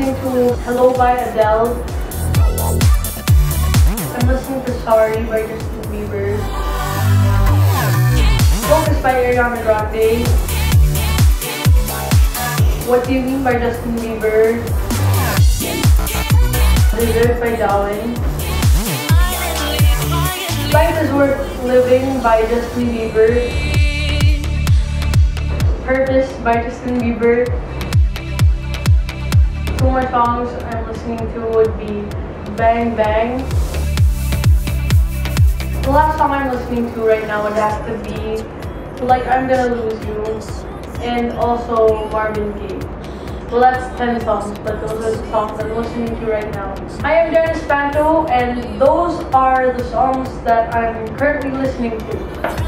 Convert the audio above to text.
Hello by Adele. I'm listening to Sorry by Justin Bieber. Focus by Ariana Grande. What Do You Mean by Justin Bieber. Deserve by Darwin. Life is Worth Living by Justin Bieber. Purpose by Justin Bieber. More songs I'm listening to would be Bang Bang. The last song I'm listening to right now would have to be Like I'm Gonna Lose You and also Marvin Gaye. Well, that's 10 songs, but those are the songs I'm listening to right now. I am Darren Espanto, and those are the songs that I'm currently listening to.